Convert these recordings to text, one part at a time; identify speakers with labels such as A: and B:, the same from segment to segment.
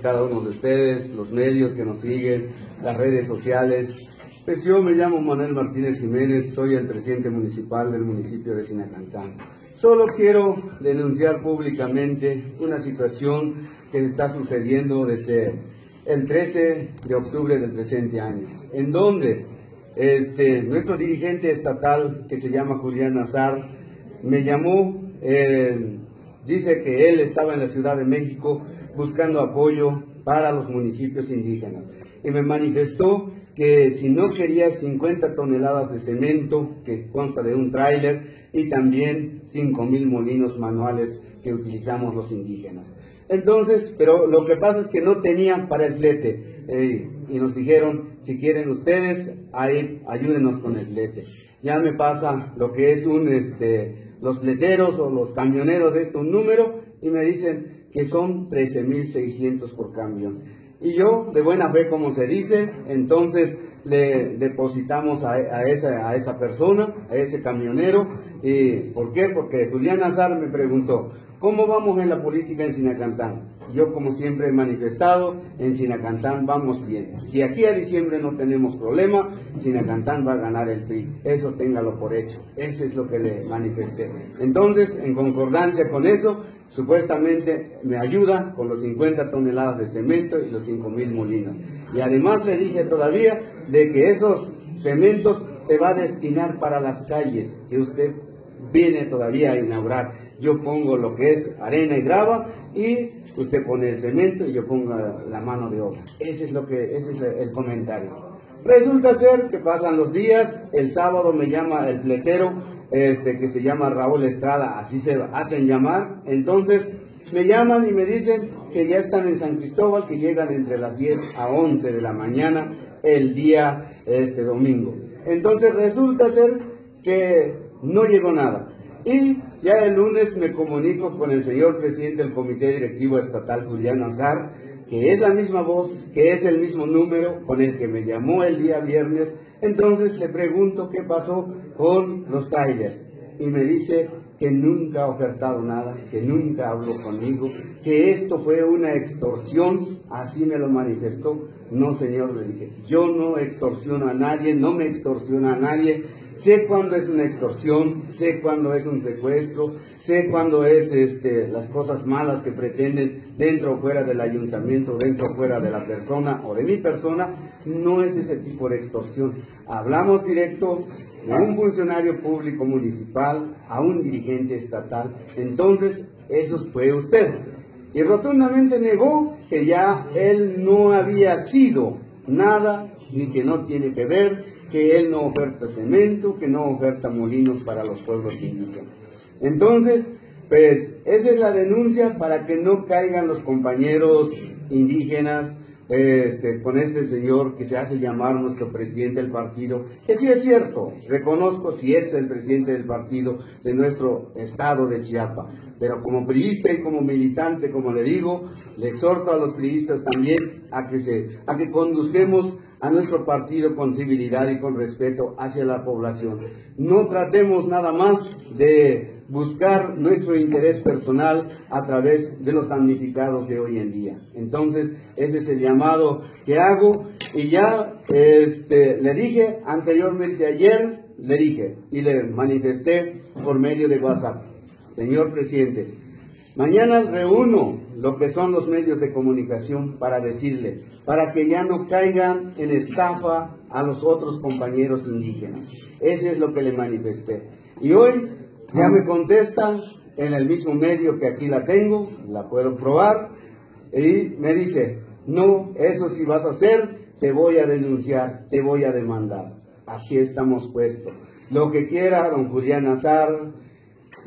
A: cada uno de ustedes, los medios que nos siguen, las redes sociales. Pues yo me llamo Manuel Martínez Jiménez, soy el presidente municipal del municipio de Sinacantán. Solo quiero denunciar públicamente una situación que está sucediendo desde el 13 de octubre del presente año, en donde este, nuestro dirigente estatal, que se llama Julián Nazar, me llamó, eh, dice que él estaba en la Ciudad de México buscando apoyo para los municipios indígenas. Y me manifestó que si no quería 50 toneladas de cemento, que consta de un tráiler, y también 5 mil molinos manuales que utilizamos los indígenas. Entonces, pero lo que pasa es que no tenían para el flete. Eh, y nos dijeron, si quieren ustedes, ahí ayúdenos con el flete. Ya me pasa lo que es un, este, los fleteros o los camioneros esto, un número, y me dicen, que son 13.600 por camión. Y yo, de buena fe, como se dice, entonces le depositamos a, esa, a esa persona, a ese camionero. ¿Y ¿Por qué? Porque Julián Azar me preguntó, ¿cómo vamos en la política en Sinacantán? Yo, como siempre he manifestado, en Sinacantán vamos bien. Si aquí a diciembre no tenemos problema, Sinacantán va a ganar el PRI. Eso téngalo por hecho. Eso es lo que le manifesté. Entonces, en concordancia con eso, supuestamente me ayuda con los 50 toneladas de cemento y los 5 mil molinos. Y además le dije todavía de que esos cementos se va a destinar para las calles que usted viene todavía a inaugurar. Yo pongo lo que es arena y grava y usted pone el cemento y yo pongo la mano de obra. Ese es lo que, ese es el comentario. Resulta ser que pasan los días, el sábado me llama el pletero, este, que se llama Raúl Estrada, así se hacen llamar. Entonces me llaman y me dicen que ya están en San Cristóbal, que llegan entre las 10 a 11 de la mañana el día este domingo. Entonces resulta ser que no llegó nada. Y ya el lunes me comunico con el señor presidente del Comité Directivo Estatal, Julián Azar, que es la misma voz, que es el mismo número con el que me llamó el día viernes. Entonces le pregunto qué pasó con los trailers. Y me dice que nunca ha ofertado nada, que nunca habló conmigo, que esto fue una extorsión, así me lo manifestó. No, señor, le dije, yo no extorsiono a nadie, no me extorsiona a nadie, sé cuándo es una extorsión, sé cuándo es un secuestro, sé cuándo es este, las cosas malas que pretenden dentro o fuera del ayuntamiento, dentro o fuera de la persona o de mi persona, no es ese tipo de extorsión. Hablamos directo a un funcionario público municipal, a un dirigente estatal. Entonces, eso fue usted. Y rotundamente negó que ya él no había sido nada, ni que no tiene que ver, que él no oferta cemento, que no oferta molinos para los pueblos indígenas. Entonces, pues esa es la denuncia para que no caigan los compañeros indígenas este, con este señor que se hace llamar nuestro presidente del partido, que sí es cierto, reconozco si es el presidente del partido de nuestro estado de Chiapas, pero como priista y como militante, como le digo, le exhorto a los priistas también a que, se, a que conduzcamos a nuestro partido con civilidad y con respeto hacia la población. No tratemos nada más de buscar nuestro interés personal a través de los damnificados de hoy en día. Entonces, ese es el llamado que hago y ya este, le dije anteriormente ayer, le dije y le manifesté por medio de WhatsApp. Señor presidente, mañana reúno lo que son los medios de comunicación para decirle, para que ya no caigan en estafa a los otros compañeros indígenas. Ese es lo que le manifesté. Y hoy ya me contesta en el mismo medio que aquí la tengo, la puedo probar, y me dice, no, eso si vas a hacer, te voy a denunciar, te voy a demandar. Aquí estamos puestos. Lo que quiera don Julián Azar,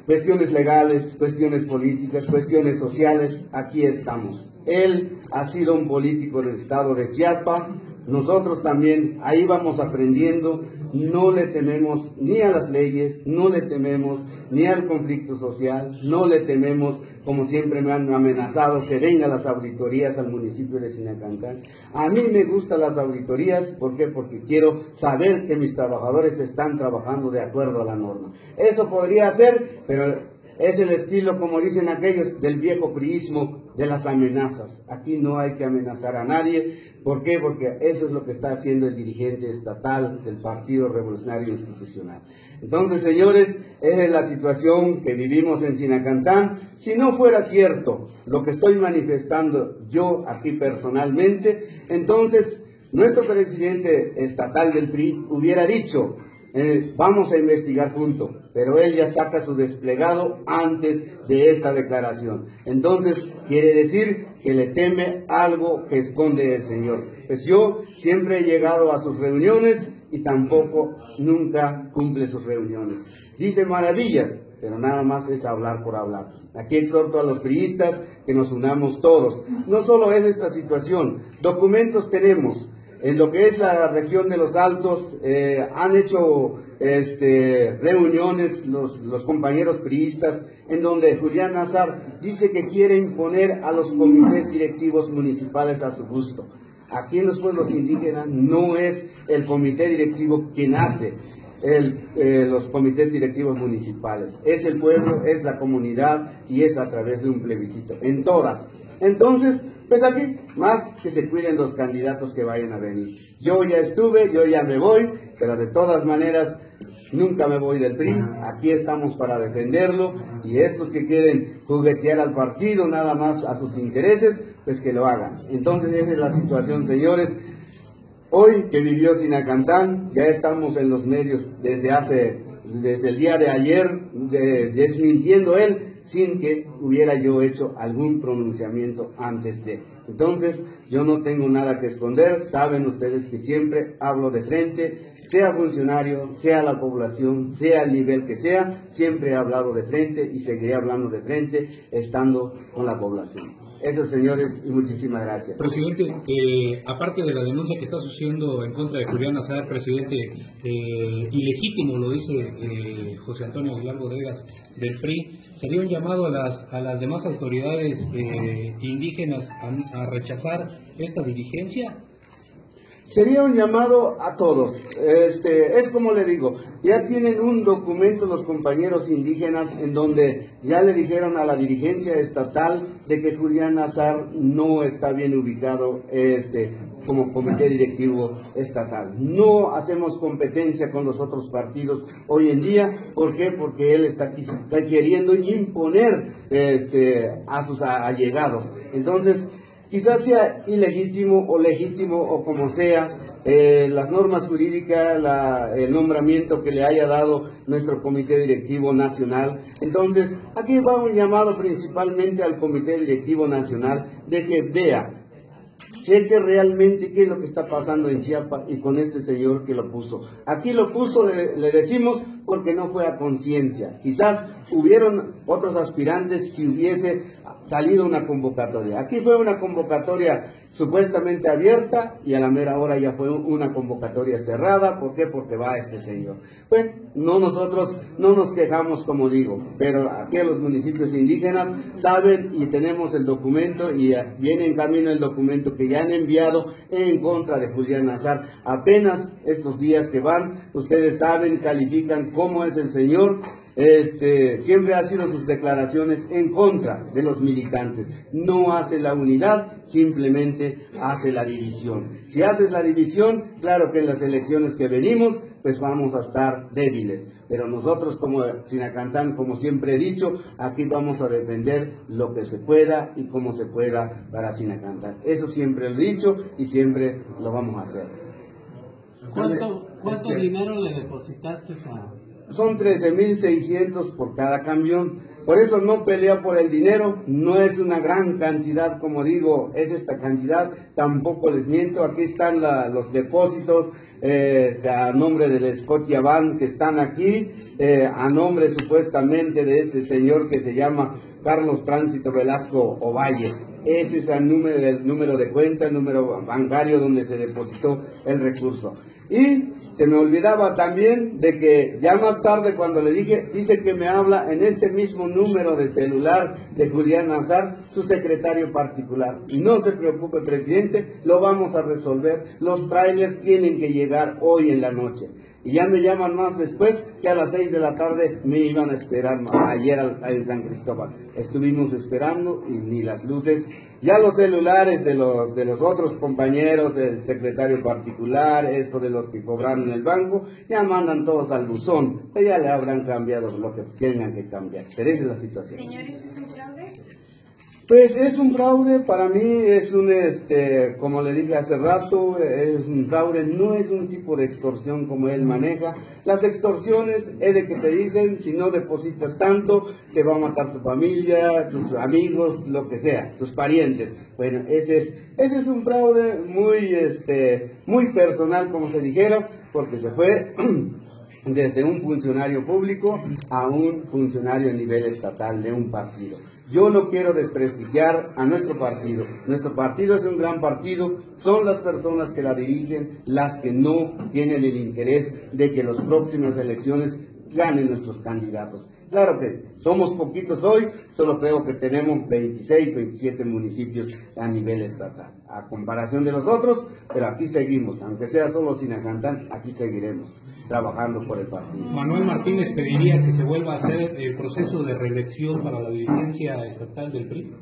A: cuestiones legales, cuestiones políticas, cuestiones sociales, aquí estamos. Él ha sido un político del estado de Chiapas, nosotros también ahí vamos aprendiendo, no le tememos ni a las leyes, no le tememos ni al conflicto social, no le tememos, como siempre me han amenazado, que vengan las auditorías al municipio de Sinacantán. A mí me gustan las auditorías, ¿por qué? Porque quiero saber que mis trabajadores están trabajando de acuerdo a la norma. Eso podría ser, pero es el estilo, como dicen aquellos, del viejo priismo de las amenazas. Aquí no hay que amenazar a nadie. ¿Por qué? Porque eso es lo que está haciendo el dirigente estatal del Partido Revolucionario Institucional. Entonces, señores, esa es la situación que vivimos en Sinacantán. Si no fuera cierto lo que estoy manifestando yo aquí personalmente, entonces nuestro presidente estatal del PRI hubiera dicho, eh, vamos a investigar juntos, pero él ya saca su desplegado antes de esta declaración. Entonces, quiere decir que le teme algo que esconde el Señor. Pues yo siempre he llegado a sus reuniones y tampoco nunca cumple sus reuniones. Dice maravillas, pero nada más es hablar por hablar. Aquí exhorto a los priistas que nos unamos todos. No solo es esta situación, documentos tenemos, en lo que es la región de los Altos, eh, han hecho este, reuniones los, compañeros priistas en donde Julián Nazar dice que quiere imponer a los comités directivos municipales a su gusto. Aquí en los pueblos indígenas no es el comité directivo quien hace eh, los comités directivos municipales, es el pueblo, es la comunidad y es a través de un plebiscito, en todas. Entonces, pues aquí, más que se cuiden los candidatos que vayan a venir. Yo ya estuve, yo ya me voy, pero de todas maneras, nunca me voy del PRI. Aquí estamos para defenderlo y estos que quieren juguetear al partido nada más a sus intereses, pues que lo hagan. Entonces, esa es la situación, señores. Hoy que vivió Sinacantán, ya estamos en los medios desde hace, desde el día de ayer, desmintiendo él sin que hubiera yo hecho algún pronunciamiento antes de. Entonces, yo no tengo nada que esconder, saben ustedes que siempre hablo de frente, sea funcionario, sea la población, sea el nivel que sea, siempre he hablado de frente y seguiré hablando de frente estando con la población. Eso, señores, y muchísimas gracias.
B: Presidente, eh, aparte de la denuncia que está sucediendo en contra de Julián Azar, presidente, eh, ilegítimo, lo dice eh, José Antonio Aguilar Bodegas del PRI, sería un llamado a las, a las demás autoridades indígenas a rechazar esta dirigencia
A: Sería un llamado a todos. Este, es como le digo, ya tienen un documento los compañeros indígenas en donde ya le dijeron a la dirigencia estatal de que Julián Nazar no está bien ubicado este, como comité directivo estatal. No hacemos competencia con los otros partidos hoy en día. ¿Por qué? Porque él está, está queriendo imponer este, a sus allegados. Entonces, quizás sea ilegítimo o legítimo o como sea, eh, las normas jurídicas, el nombramiento que le haya dado nuestro Comité Directivo Nacional. Entonces, aquí va un llamado principalmente al Comité Directivo Nacional de que vea cheque realmente qué es lo que está pasando en Chiapas y con este señor que lo puso. Aquí lo puso, le, le decimos, porque no fue a conciencia. Quizás hubieron otros aspirantes si hubiese salido una convocatoria. Aquí fue una convocatoria supuestamente abierta y a la mera hora ya fue una convocatoria cerrada. ¿Por qué? Porque va este señor. Bueno, no nosotros no nos quejamos como digo, pero aquí los municipios indígenas saben y tenemos el documento y viene en camino el documento que ya han enviado en contra de Julián Nazar. Apenas estos días que van, ustedes saben, califican cómo es el señor este, siempre ha sido sus declaraciones en contra de los militantes. No hace la unidad, simplemente hace la división. Si haces la división, claro que en las elecciones que venimos, pues vamos a estar débiles. Pero nosotros como Sinacantán, como siempre he dicho, aquí vamos a defender lo que se pueda y como se pueda para Sinacantán. Eso siempre lo he dicho y siempre lo vamos a hacer.
C: ¿Cuánto, cuánto este, dinero le depositaste a
A: son 13.600 por cada camión. Por eso no pelea por el dinero, no es una gran cantidad, como digo, es esta cantidad, tampoco les miento, aquí están los depósitos eh, a nombre del Scotia Bank que están aquí, eh, a nombre supuestamente de este señor que se llama Carlos Tránsito Velasco Ovalle. Ese es el número, el número de cuenta, el número bancario donde se depositó el recurso. Y se me olvidaba también de que ya más tarde cuando le dije, dice que me habla en este mismo número de celular de Julián Nazar, su secretario particular. No se preocupe, presidente, lo vamos a resolver. Los trailers tienen que llegar hoy en la noche. Y ya me llaman más después que a las 6 de la tarde me iban a esperar ayer en San Cristóbal. Estuvimos esperando y ni las luces. Ya los celulares de los, de los otros compañeros, el secretario particular, esto de los que cobraron el banco, ya mandan todos al buzón. Ya le habrán cambiado lo que tengan que cambiar. Pero esa es la situación.
D: Señor, ¿este es un fraude?
A: Pues es un fraude, para mí es un, este, como le dije hace rato, es un fraude, no es un tipo de extorsión como él maneja. Las extorsiones es de que te dicen, si no depositas tanto, te va a matar tu familia, tus amigos, lo que sea, tus parientes. Bueno, ese es, ese es un fraude muy, este, muy personal, como se dijera, porque se fue desde un funcionario público a un funcionario a nivel estatal de un partido. Yo no quiero desprestigiar a nuestro partido. Nuestro partido es un gran partido. Son las personas que la dirigen las que no tienen el interés de que las próximas elecciones ganen nuestros candidatos. Claro que somos poquitos hoy, solo creo que tenemos 26, 27 municipios a nivel estatal, a comparación de los otros, pero aquí seguimos, aunque sea solo Sinacantán, aquí seguiremos trabajando por el partido.
B: Manuel Martínez pediría que se vuelva a hacer el proceso de reelección para la dirigencia estatal del PRI.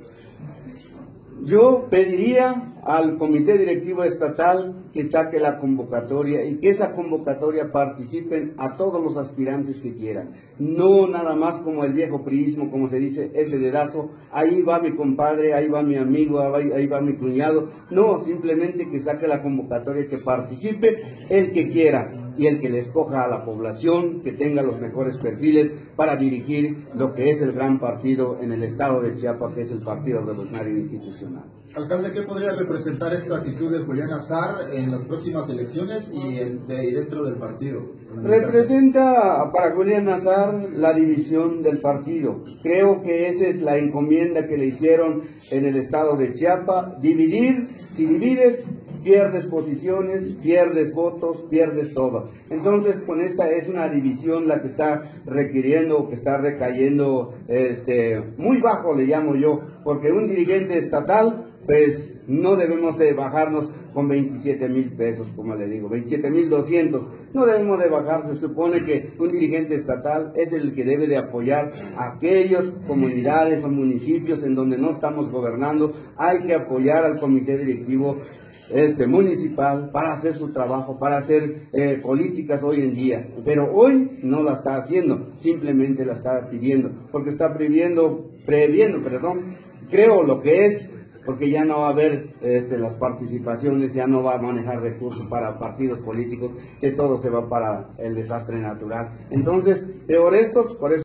A: Yo pediría al Comité Directivo Estatal que saque la convocatoria y que esa convocatoria participen a todos los aspirantes que quieran. No nada más como el viejo priismo, como se dice, ese dedazo, ahí va mi compadre, ahí va mi amigo, ahí, va mi cuñado. No, simplemente que saque la convocatoria, que participe el que quiera y el que le escoja a la población que tenga los mejores perfiles para dirigir lo que es el gran partido en el estado de Chiapas, que es el Partido Revolucionario Institucional.
E: Alcalde, ¿qué podría representar esta actitud de Julián Azar en las próximas elecciones y, dentro del partido?
A: Representa para Julián Azar la división del partido. Creo que esa es la encomienda que le hicieron en el estado de Chiapas, dividir, si divides, pierdes posiciones, pierdes votos, pierdes todo. Entonces, con esta es una división la que está requiriendo, que está recayendo este, muy bajo, le llamo yo, porque un dirigente estatal, pues no debemos de bajarnos con 27 mil pesos, como le digo, 27 mil 200. No debemos de bajar, se supone que un dirigente estatal es el que debe de apoyar a aquellas comunidades o municipios en donde no estamos gobernando. Hay que apoyar al comité directivo este, municipal para hacer su trabajo, para hacer eh, políticas hoy en día. Pero hoy no la está haciendo, simplemente la está pidiendo, porque está previendo, previendo, perdón, creo lo que es, porque ya no va a haber este, las participaciones, ya no va a manejar recursos para partidos políticos, que todo se va para el desastre natural. Entonces, peor estos, por eso